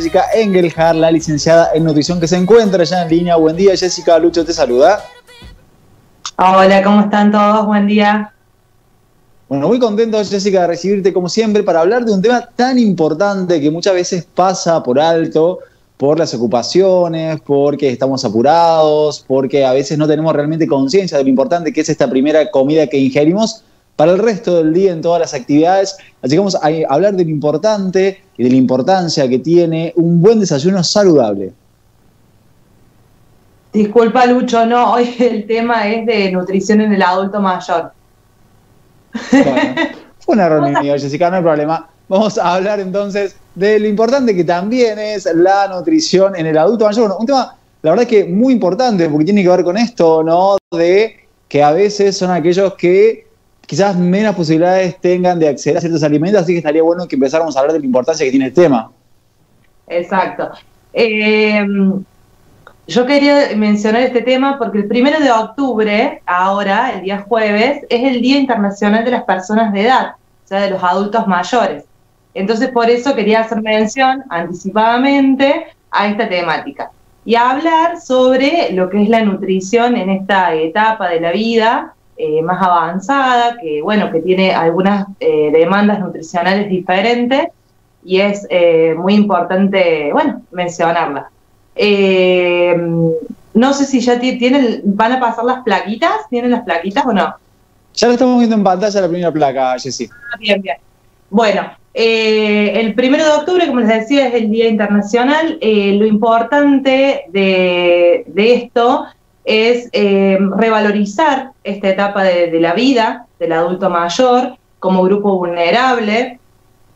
Jessica Engelhardt, la licenciada en nutrición que se encuentra ya en línea. Buen día, Jessica. Lucho te saluda. Hola, ¿cómo están todos? Buen día. Bueno, muy contento, Jessica, de recibirte como siempre para hablar de un tema tan importante que muchas veces pasa por alto por las ocupaciones, porque estamos apurados, porque a veces no tenemos realmente conciencia de lo importante que es esta primera comida que ingerimos para el resto del día en todas las actividades. Así que vamos a hablar de lo importante y de la importancia que tiene un buen desayuno saludable. Disculpa, Lucho, no, hoy el tema es de nutrición en el adulto mayor. fue un error mío, Jessica, no hay problema. Vamos a hablar entonces de lo importante que también es la nutrición en el adulto mayor. Bueno, un tema, la verdad que muy importante, porque tiene que ver con esto, ¿no? De que a veces son aquellos que quizás menos posibilidades tengan de acceder a ciertos alimentos, así que estaría bueno que empezáramos a hablar de la importancia que tiene el tema. Exacto. Eh, yo quería mencionar este tema porque el primero de octubre, ahora, el día jueves, es el Día Internacional de las Personas de Edad, o sea, de los adultos mayores. Entonces, por eso quería hacer mención anticipadamente a esta temática y hablar sobre lo que es la nutrición en esta etapa de la vida eh, más avanzada, que bueno, que tiene algunas eh, demandas nutricionales diferentes y es eh, muy importante, bueno, mencionarla. no sé si ya tienen, van a pasar las plaquitas, ¿tienen las plaquitas o no? Ya lo estamos viendo en pantalla la primera placa, Jessy. Ah, bien, bien. Bueno, el primero de octubre, como les decía, es el Día Internacional. lo importante de, de esto es eh, revalorizar esta etapa de, la vida del adulto mayor como grupo vulnerable.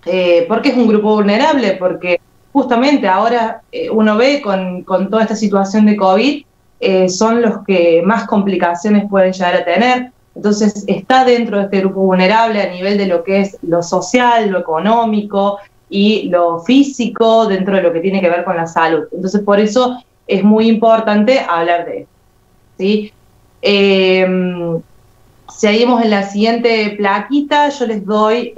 Eh, ¿Por qué es un grupo vulnerable? Porque justamente ahora eh, uno ve con, toda esta situación de COVID, son los que más complicaciones pueden llegar a tener. Entonces está dentro de este grupo vulnerable a nivel de lo que es lo social, lo económico y lo físico, dentro de lo que tiene que ver con la salud. Entonces por eso es muy importante hablar de esto. ¿Sí? Eh, seguimos en la siguiente plaquita, yo les doy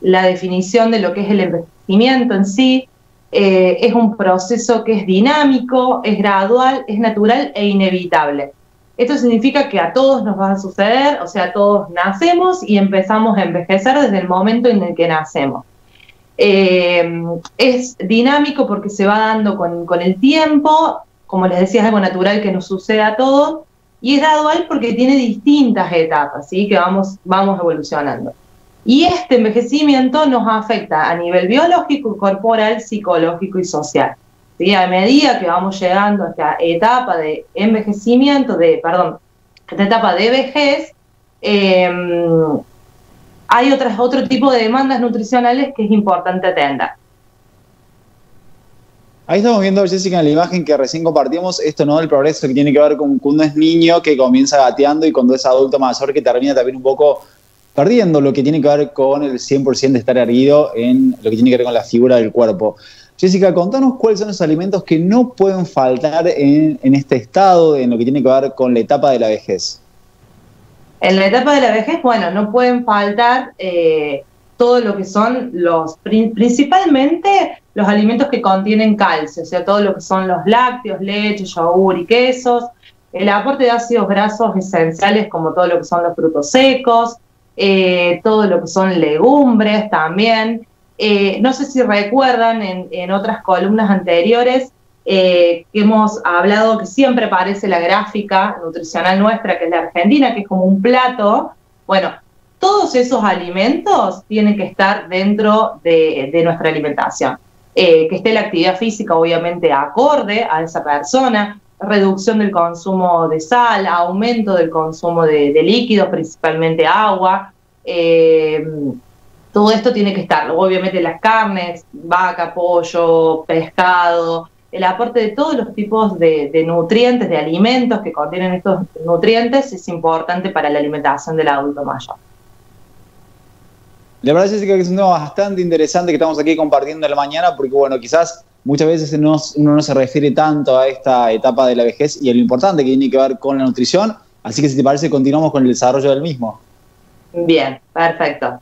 la definición de lo que es el envejecimiento en sí. Eh, es un proceso que es dinámico, es gradual, es natural e inevitable. Esto significa que a todos nos va a suceder, o sea, todos nacemos y empezamos a envejecer desde el momento en el que nacemos. Eh, es dinámico porque se va dando con, con el tiempo, como les decía, es algo natural que nos suceda a todos, y es gradual porque tiene distintas etapas, ¿sí? que vamos, vamos evolucionando. Y este envejecimiento nos afecta a nivel biológico, corporal, psicológico y social. ¿sí? A medida que vamos llegando a esta etapa de envejecimiento, de, perdón, esta etapa de vejez, em, hay otras, otro tipo de demandas nutricionales que es importante atender. Ahí estamos viendo, Jessica, en la imagen que recién compartimos, esto, ¿no? El progreso que tiene que ver con cuando es niño que comienza gateando y cuando es adulto mayor que termina también un poco perdiendo lo que tiene que ver con el 100% de estar erguido en lo que tiene que ver con la figura del cuerpo. Jessica, contanos cuáles son los alimentos que no pueden faltar en, este estado, en lo que tiene que ver con la etapa de la vejez. En la etapa de la vejez, bueno, no pueden faltar eh, todo lo que son los, principalmente los alimentos que contienen calcio, o sea, todo lo que son los lácteos, leche, yogur y quesos, el aporte de ácidos grasos esenciales como todo lo que son los frutos secos, eh, todo lo que son legumbres también. Eh, no sé si recuerdan en, otras columnas anteriores eh, que hemos hablado que siempre aparece la gráfica nutricional nuestra, que es la Argentina, que es como un plato. Bueno, todos esos alimentos tienen que estar dentro de nuestra alimentación. Eh, que esté la actividad física obviamente acorde a esa persona, reducción del consumo de sal, aumento del consumo de, líquidos, principalmente agua. Eh, todo esto tiene que estar, obviamente las carnes, vaca, pollo, pescado, el aporte de todos los tipos de, de, nutrientes, de alimentos que contienen estos nutrientes es importante para la alimentación del adulto mayor. La verdad es que es un tema bastante interesante que estamos aquí compartiendo en la mañana, porque bueno, quizás muchas veces uno no se refiere tanto a esta etapa de la vejez y a lo importante que tiene que ver con la nutrición, así que si te parece continuamos con el desarrollo del mismo. Bien, perfecto.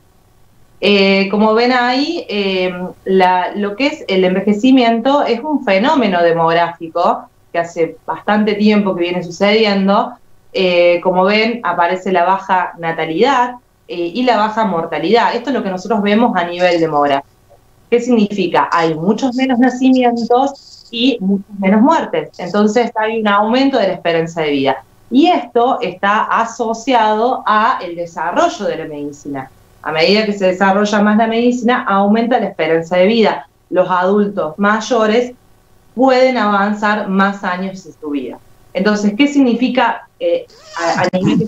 Eh, como ven ahí, eh, lo que es el envejecimiento es un fenómeno demográfico que hace bastante tiempo que viene sucediendo. Eh, como ven, aparece la baja natalidad y la baja mortalidad. Esto es lo que nosotros vemos a nivel demográfico. ¿Qué significa? Hay muchos menos nacimientos y muchas menos muertes. Entonces hay un aumento de la esperanza de vida. Y esto está asociado a el desarrollo de la medicina. A medida que se desarrolla más la medicina, aumenta la esperanza de vida. Los adultos mayores pueden avanzar más años en su vida. Entonces, ¿qué significa eh, a, nivel de...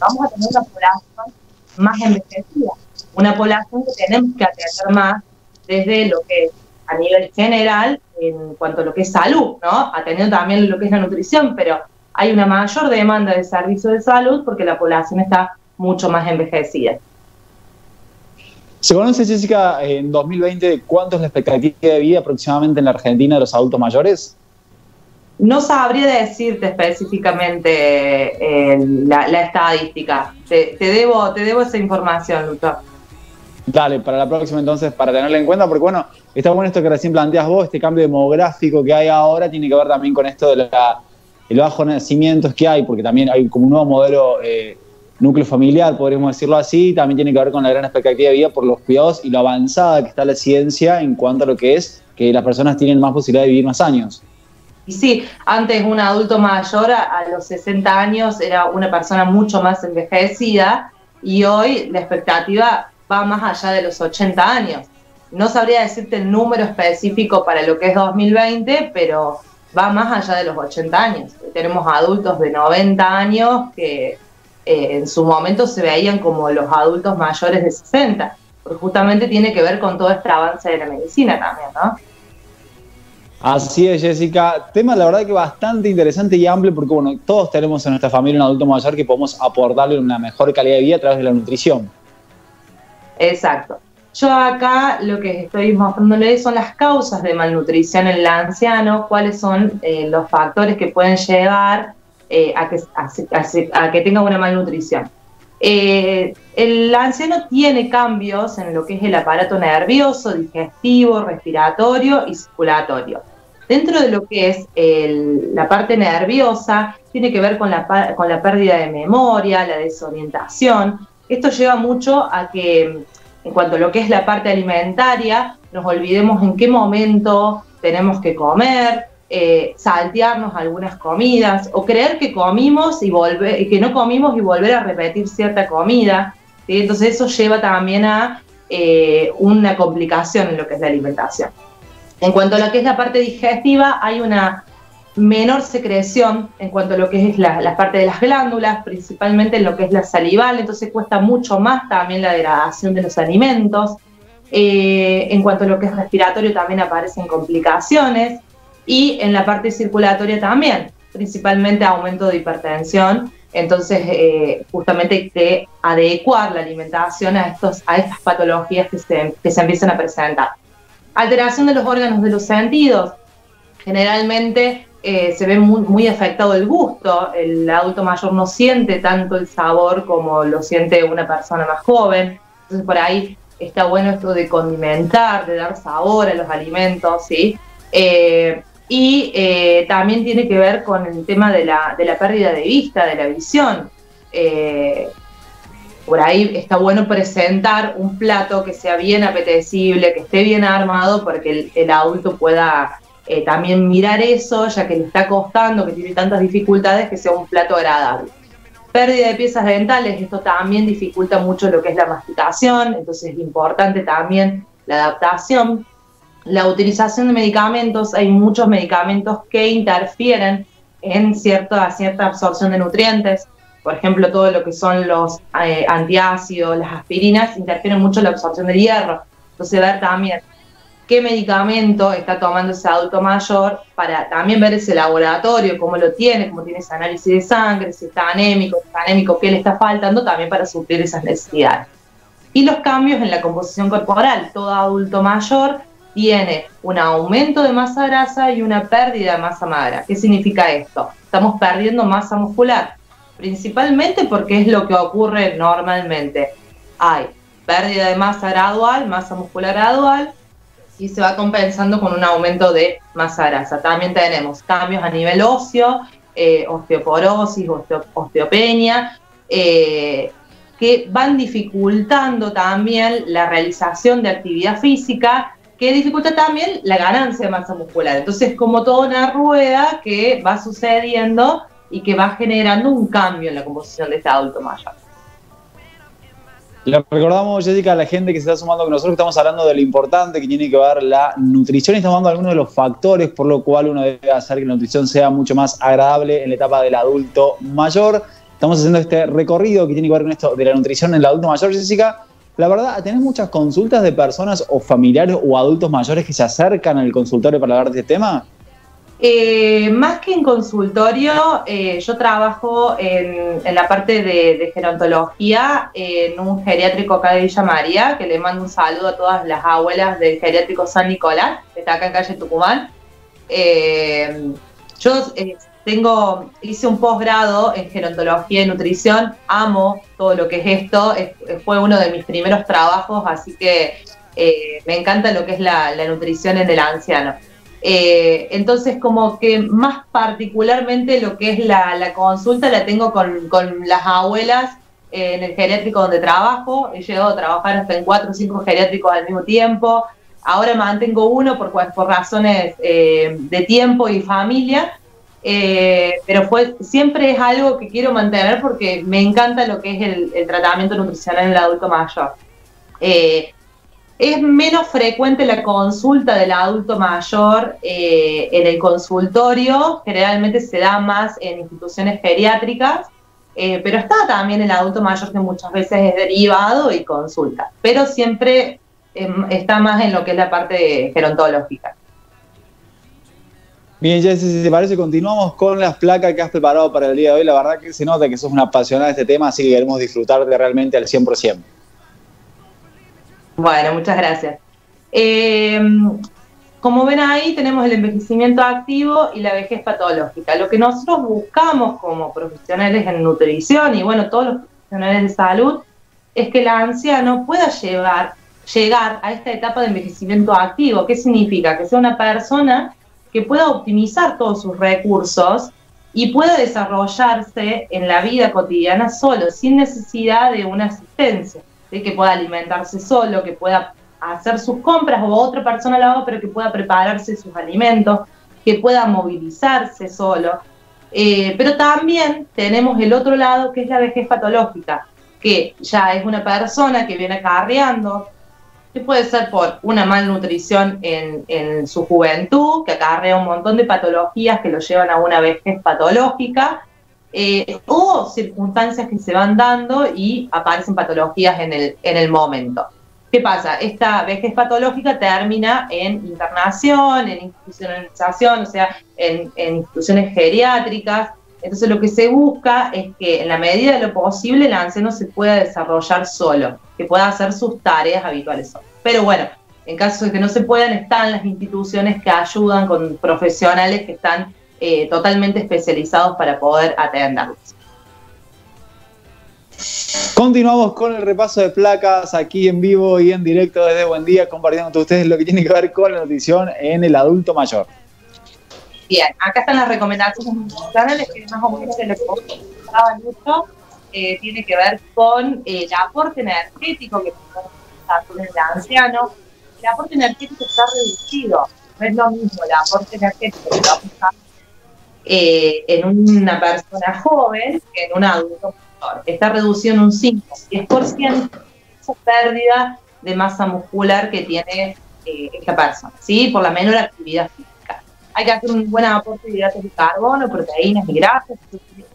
Vamos a tener una población más envejecida, una población que tenemos que atender más desde lo que es a nivel general en cuanto a lo que es salud, ¿no? Atendiendo también lo que es la nutrición, pero hay una mayor demanda de servicios de salud porque la población está mucho más envejecida. ¿Se conoce, Jessica, en 2020 cuánto es la expectativa de vida aproximadamente en la Argentina de los adultos mayores? No sabría decirte específicamente eh, la, estadística. Te, debo, te debo esa información, Lucho. Dale, para la próxima entonces, para tenerla en cuenta, porque bueno, está bueno esto que recién planteas vos, este cambio demográfico que hay ahora tiene que ver también con esto del de bajo nacimientos que hay, porque también hay como un nuevo modelo eh, núcleo familiar, podríamos decirlo así, también tiene que ver con la gran expectativa de vida por los cuidados y lo avanzada que está la ciencia en cuanto a lo que es que las personas tienen más posibilidad de vivir más años. Y sí, antes un adulto mayor a, los 60 años era una persona mucho más envejecida y hoy la expectativa va más allá de los 80 años. No sabría decirte el número específico para lo que es 2020, pero va más allá de los 80 años. Tenemos adultos de 90 años que eh, en su momento se veían como los adultos mayores de 60, porque justamente tiene que ver con todo este avance de la medicina también, ¿no? Así es, Jessica. Tema, la verdad, que bastante interesante y amplio, porque bueno, todos tenemos en nuestra familia un adulto mayor que podemos aportarle una mejor calidad de vida a través de la nutrición. Exacto. Yo acá lo que estoy mostrándole son las causas de malnutrición en el anciano, cuáles son eh, los factores que pueden llevar eh, a, que, a, que tenga una malnutrición. Eh, el anciano tiene cambios en lo que es el aparato nervioso, digestivo, respiratorio y circulatorio. Dentro de lo que es la parte nerviosa, tiene que ver con la, con la pérdida de memoria, la desorientación. Esto lleva mucho a que, en cuanto a lo que es la parte alimentaria, nos olvidemos en qué momento tenemos que comer, eh, saltearnos algunas comidas o creer que comimos y volver, que no comimos y volver a repetir cierta comida. Entonces eso lleva también a eh, una complicación en lo que es la alimentación. En cuanto a lo que es la parte digestiva, hay una menor secreción en cuanto a lo que es la, parte de las glándulas, principalmente en lo que es la salival, entonces cuesta mucho más también la degradación de los alimentos. Eh, en cuanto a lo que es respiratorio también aparecen complicaciones y en la parte circulatoria también, principalmente aumento de hipertensión. Entonces, eh, justamente hay que adecuar la alimentación a, estos, a estas patologías que se, que se empiezan a presentar. Alteración de los órganos de los sentidos. Generalmente eh, se ve muy, afectado el gusto. El adulto mayor no siente tanto el sabor como lo siente una persona más joven. Entonces, por ahí está bueno esto de condimentar, de dar sabor a los alimentos, ¿sí? Eh, y eh, también tiene que ver con el tema de la, de la pérdida de vista, de la visión. Por ahí está bueno presentar un plato que sea bien apetecible, que esté bien armado, porque el, adulto pueda eh, también mirar eso, ya que le está costando, que tiene tantas dificultades, que sea un plato agradable. Pérdida de piezas dentales, esto también dificulta mucho lo que es la masticación, entonces es importante también la adaptación la utilización de medicamentos, hay muchos medicamentos que interfieren en cierta absorción de nutrientes. Por ejemplo, todo lo que son los eh, antiácidos, las aspirinas, interfieren mucho en la absorción del hierro. Entonces, ver también qué medicamento está tomando ese adulto mayor para también ver ese laboratorio, cómo lo tiene, cómo tiene ese análisis de sangre, si está anémico, está anémico, qué le está faltando, también para suplir esas necesidades. Y los cambios en la composición corporal. Todo adulto mayor tiene un aumento de masa grasa y una pérdida de masa magra. ¿Qué significa esto? Estamos perdiendo masa muscular, principalmente porque es lo que ocurre normalmente. Hay pérdida de masa gradual, masa muscular gradual, y se va compensando con un aumento de masa grasa. También tenemos cambios a nivel óseo, eh, osteoporosis, osteopenia, eh, que van dificultando también la realización de actividad física, que dificulta también la ganancia de masa muscular. Entonces, como toda una rueda que va sucediendo y que va generando un cambio en la composición de este adulto mayor. Le recordamos, Jessica, a la gente que se está sumando con nosotros, que estamos hablando de lo importante que tiene que ver la nutrición y estamos dando algunos de los factores por lo cual uno debe hacer que la nutrición sea mucho más agradable en la etapa del adulto mayor. Estamos haciendo este recorrido que tiene que ver con esto de la nutrición en el adulto mayor, Jessica. La verdad, ¿tenés muchas consultas de personas o familiares o adultos mayores que se acercan al consultorio para hablar de este tema? Eh, más que en consultorio, eh, yo trabajo en, la parte de, gerontología en un geriátrico acá de Villa María, que le mando un saludo a todas las abuelas del geriátrico San Nicolás, que está acá en calle Tucumán. Eh, yo tengo, hice un posgrado en gerontología y nutrición, amo todo lo que es esto, fue uno de mis primeros trabajos, así que me encanta lo que es la nutrición en el anciano. Eh, entonces, como que más particularmente lo que es la, consulta la tengo con, las abuelas en el geriátrico donde trabajo. He llegado a trabajar hasta en cuatro o cinco geriátricos al mismo tiempo. Ahora mantengo uno por, por razones eh, de tiempo y familia. Eh, pero fue, siempre es algo que quiero mantener porque me encanta lo que es el, el tratamiento nutricional en el adulto mayor. Es menos frecuente la consulta del adulto mayor eh, en el consultorio, generalmente se da más en instituciones geriátricas, eh, pero está también el adulto mayor que muchas veces es derivado y consulta, pero siempre em, está más en lo que es la parte gerontológica. Bien, Jessy, si te parece, continuamos con las placas que has preparado para el día de hoy. La verdad que se nota que sos una apasionada de este tema, así que queremos disfrutar de realmente al 100%. Bueno, muchas gracias. Eh, como ven ahí, tenemos el envejecimiento activo y la vejez patológica. Lo que nosotros buscamos como profesionales en nutrición y bueno, todos los profesionales de salud es que el anciano pueda llevar, llegar a esta etapa de envejecimiento activo. ¿Qué significa? Que sea una persona que pueda optimizar todos sus recursos y pueda desarrollarse en la vida cotidiana solo, sin necesidad de una asistencia que pueda alimentarse solo, que pueda hacer sus compras o otra persona lo haga, pero que pueda prepararse sus alimentos, que pueda movilizarse solo. Eh, pero también tenemos el otro lado que es la vejez patológica, que ya es una persona que viene acarreando, que puede ser por una malnutrición en, en su juventud, que acarrea un montón de patologías que lo llevan a una vejez patológica, eh, o circunstancias que se van dando y aparecen patologías en el, en el momento. ¿Qué pasa? Esta vejez patológica termina en internación, en institucionalización, o sea, en, instituciones geriátricas. Entonces lo que se busca es que en la medida de lo posible el anciano se pueda desarrollar solo, que pueda hacer sus tareas habituales. Pero bueno, en caso de que no se puedan, están las instituciones que ayudan con profesionales que están eh, totalmente especializados para poder atenderlos. Continuamos con el repaso de placas aquí en vivo y en directo desde Buen Día, compartiendo con ustedes lo que tiene que ver con la nutrición en el adulto mayor. Bien, acá están las recomendaciones nutricionales que más o menos lo que mucho eh, tiene que ver con el aporte energético que tiene el anciano. El aporte energético está reducido, no es lo mismo el aporte energético que vamos eh, en una persona joven en un adulto. Está reducido en un 5-10% esa pérdida de masa muscular que tiene eh, esta persona, ¿sí? por la menor actividad física. Hay que hacer un buen aporte de hidratos de carbono, proteínas y grasas,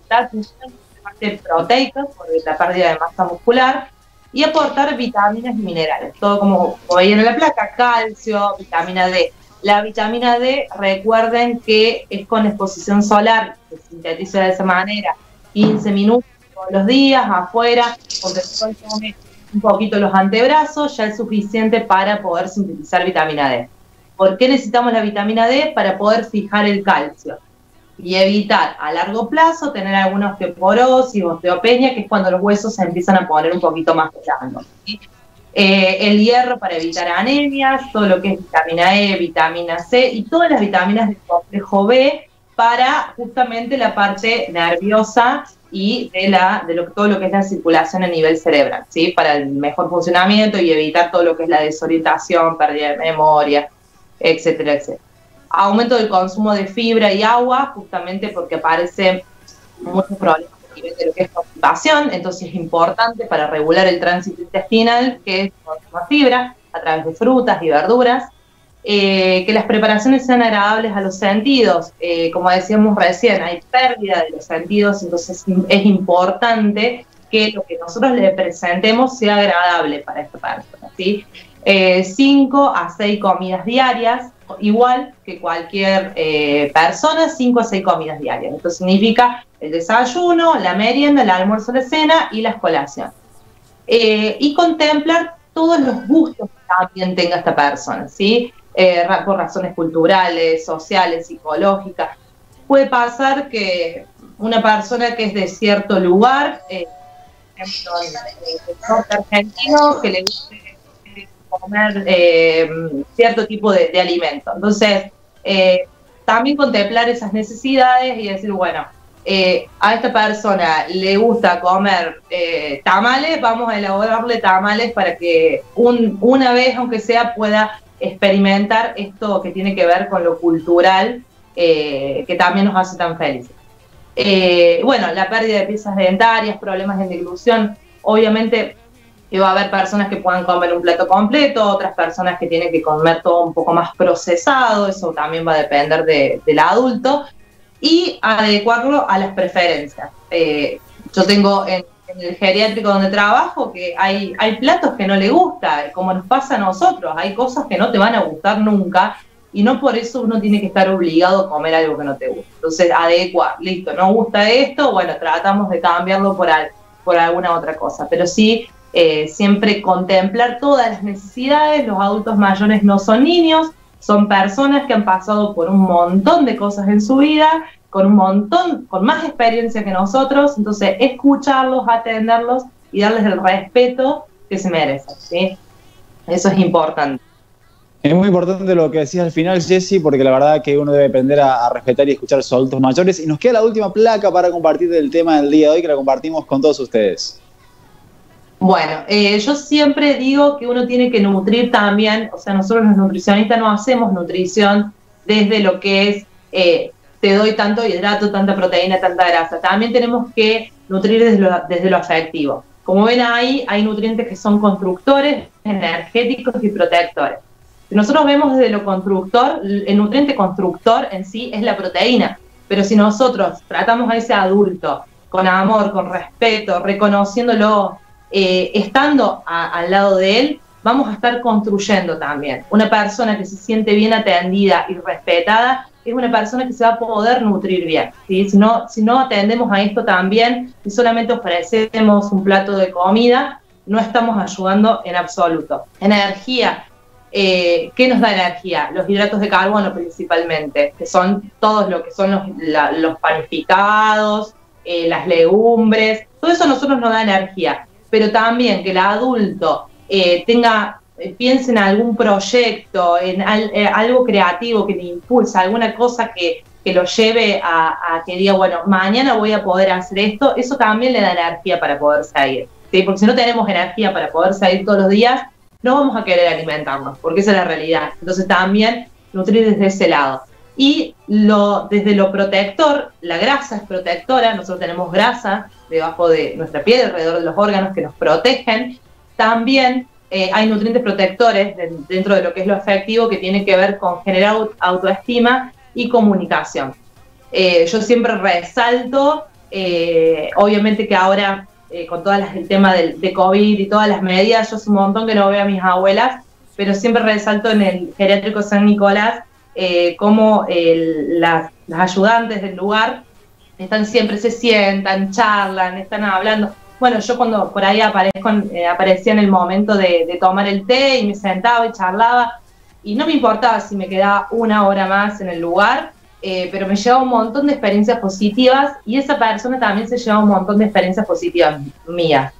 parte proteicos por la pérdida de masa muscular y aportar vitaminas y minerales, todo como, como veían en la placa, calcio, vitamina D. La vitamina D, recuerden que es con exposición solar, se sintetiza de esa manera, 15 minutos todos los días afuera, porque sol come un poquito los antebrazos, ya es suficiente para poder sintetizar vitamina D. ¿Por qué necesitamos la vitamina D? Para poder fijar el calcio y evitar a largo plazo tener alguna osteoporosis osteopenia, que es cuando los huesos se empiezan a poner un poquito más blandos. el hierro para evitar anemias, todo lo que es vitamina E, vitamina C y todas las vitaminas del complejo B para justamente la parte nerviosa y de, la, de lo, todo lo que es la circulación a nivel cerebral, ¿sí? para el mejor funcionamiento y evitar todo lo que es la desorientación, pérdida de memoria, etcétera, etcétera. Aumento del consumo de fibra y agua, justamente porque aparecen muchos problemas nivel de lo que es constipación, entonces es importante para regular el tránsito intestinal que es consumir fibra a través de frutas y verduras, eh, que las preparaciones sean agradables a los sentidos. Eh, como decíamos recién, hay pérdida de los sentidos, entonces es importante que lo que nosotros le presentemos sea agradable para esta persona. ¿sí? Eh, cinco a seis comidas diarias, igual que cualquier persona, cinco a seis comidas diarias. Esto significa el desayuno, la merienda, el almuerzo, la cena y la colación. y contemplar todos los gustos que también tenga esta persona, ¿sí? Eh, por razones culturales, sociales, psicológicas. Puede pasar que una persona que es de cierto lugar, eh, por ejemplo, el norte argentino, que le guste comer eh, cierto tipo de, alimento. Entonces, también contemplar esas necesidades y decir, bueno, a esta persona le gusta comer tamales, vamos a elaborarle tamales para que un, una vez, aunque sea, pueda experimentar esto que tiene que ver con lo cultural, eh, que también nos hace tan felices. Eh, bueno, la pérdida de piezas dentarias, problemas de deglución, obviamente que va a haber personas que puedan comer un plato completo, otras personas que tienen que comer todo un poco más procesado, eso también va a depender del adulto, y adecuarlo a las preferencias. Eh, yo tengo en en el geriátrico donde trabajo que hay, hay platos que no le gusta, como nos pasa a nosotros, hay cosas que no te van a gustar nunca y no por eso uno tiene que estar obligado a comer algo que no te gusta. Entonces, adecuar, listo, no gusta esto, bueno, tratamos de cambiarlo por, por alguna otra cosa, pero sí eh, siempre contemplar todas las necesidades, los adultos mayores no son niños, son personas que han pasado por un montón de cosas en su vida con un montón, con más experiencia que nosotros, entonces escucharlos, atenderlos y darles el respeto que se merecen. ¿sí? Eso es importante. Es muy importante lo que decías al final, Jesse, porque la verdad que uno debe aprender a, respetar y escuchar a sus adultos mayores. Y nos queda la última placa para compartir del tema del día de hoy, que la compartimos con todos ustedes. Bueno, eh, yo siempre digo que uno tiene que nutrir también, o sea, nosotros los nutricionistas no hacemos nutrición desde lo que es eh, te doy tanto hidrato, tanta proteína, tanta grasa. También tenemos que nutrir desde lo, desde lo afectivo. Como ven ahí, hay nutrientes que son constructores, energéticos y protectores. Si nosotros vemos desde lo constructor, el nutriente constructor en sí es la proteína. Pero si nosotros tratamos a ese adulto con amor, con respeto, reconociéndolo, eh, estando al lado de él, vamos a estar construyendo también. Una persona que se siente bien atendida y respetada es una persona que se va a poder nutrir bien. Si, no, si no atendemos a esto también y solamente ofrecemos un plato de comida, no estamos ayudando en absoluto. Energía. Eh, ¿Qué nos da energía? Los hidratos de carbono principalmente, que son todos lo que son los, panificados, eh, las legumbres, todo eso a nosotros nos da energía, pero también que el adulto eh, tenga eh, piense en algún proyecto, en eh, algo creativo que le impulsa, alguna cosa que, lo lleve a, que diga, bueno, mañana voy a poder hacer esto, eso también le da energía para poder salir. Porque si no tenemos energía para poder salir todos los días, no vamos a querer alimentarnos, porque esa es la realidad. Entonces también nutrir desde ese lado. Y lo, desde lo protector, la grasa es protectora, nosotros tenemos grasa debajo de nuestra piel, alrededor de los órganos que nos protegen. También eh, hay nutrientes protectores dentro de lo que es lo afectivo que tiene que ver con generar autoestima y comunicación. Eh, yo siempre resalto, eh, obviamente que ahora con todo el tema de COVID y todas las medidas, yo es un montón que no veo a mis abuelas, pero siempre resalto en el geriátrico San Nicolás cómo las, las ayudantes del lugar están siempre, se sientan, charlan, están hablando bueno, yo cuando por ahí aparezco, eh, aparecía en el momento de, tomar el té y me sentaba y charlaba, y no me importaba si me quedaba una hora más en el lugar, eh, pero me llevaba un montón de experiencias positivas y esa persona también se llevaba un montón de experiencias positivas mías.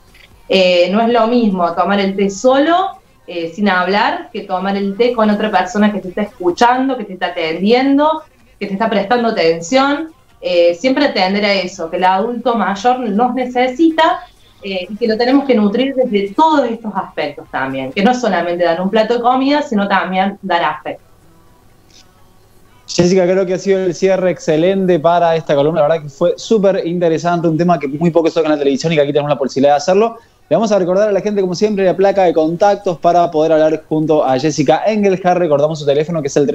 Eh, no es lo mismo tomar el té solo, eh, sin hablar, que tomar el té con otra persona que te está escuchando, que te está atendiendo, que te está prestando atención. Eh, siempre atender a eso, que el adulto mayor nos necesita y que lo tenemos que nutrir desde todos estos aspectos también, que no solamente dar un plato de comida, sino también dar afecto. Jessica, creo que ha sido el cierre excelente para esta columna. La verdad que fue súper interesante, un tema que muy poco se toca en la televisión y que aquí tenemos la posibilidad de hacerlo. Le vamos a recordar a la gente, como siempre, la placa de contactos para poder hablar junto a Jessica Engelhardt. Recordamos su teléfono que es el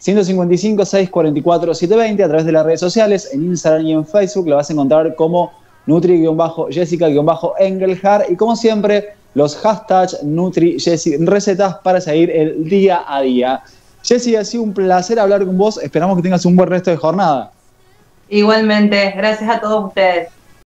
353-155-644-720 a través de las redes sociales, en Instagram y en Facebook. Lo vas a encontrar como Nutri-Jessica-Engelhardt. Y como siempre, los hashtags Nutri recetas para seguir el día a día. Jessy, ha sido un placer hablar con vos. Esperamos que tengas un buen resto de jornada. Igualmente, gracias a todos ustedes.